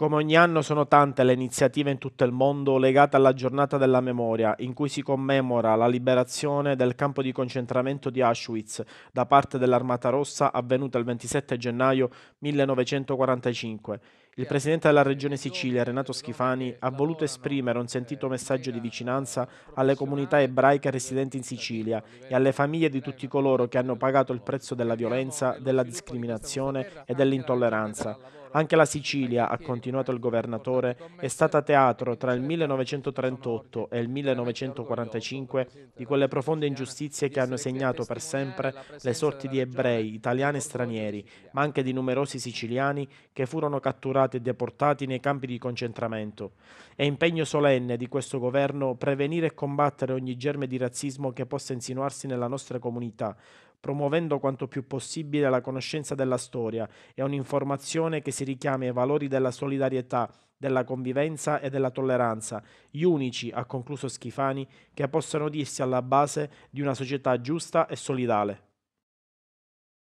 Come ogni anno sono tante le iniziative in tutto il mondo legate alla giornata della memoria, in cui si commemora la liberazione del campo di concentramento di Auschwitz da parte dell'Armata Rossa avvenuta il 27 gennaio 1945. Il presidente della regione Sicilia, Renato Schifani, ha voluto esprimere un sentito messaggio di vicinanza alle comunità ebraiche residenti in Sicilia e alle famiglie di tutti coloro che hanno pagato il prezzo della violenza, della discriminazione e dell'intolleranza. Anche la Sicilia, ha continuato il governatore, è stata teatro tra il 1938 e il 1945 di quelle profonde ingiustizie che hanno segnato per sempre le sorti di ebrei, italiani e stranieri, ma anche di numerosi siciliani che furono catturati e deportati nei campi di concentramento. È impegno solenne di questo governo prevenire e combattere ogni germe di razzismo che possa insinuarsi nella nostra comunità, promuovendo quanto più possibile la conoscenza della storia e un'informazione che si richiami ai valori della solidarietà, della convivenza e della tolleranza, gli unici, ha concluso Schifani, che possano dirsi alla base di una società giusta e solidale.